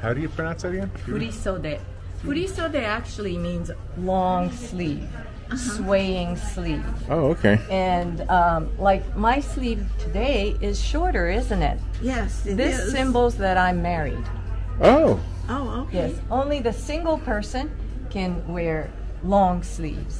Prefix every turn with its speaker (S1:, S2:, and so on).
S1: How do you pronounce that again?
S2: Furisode. Furisode actually means long sleeve, uh-huh. swaying sleeve.
S1: Oh, okay.
S2: And um, like my sleeve today is shorter, isn't it?
S3: Yes, it
S2: this
S3: is.
S2: symbols that I'm married.
S1: Oh,
S3: Oh, okay.
S2: Yes, only the single person can wear long sleeves.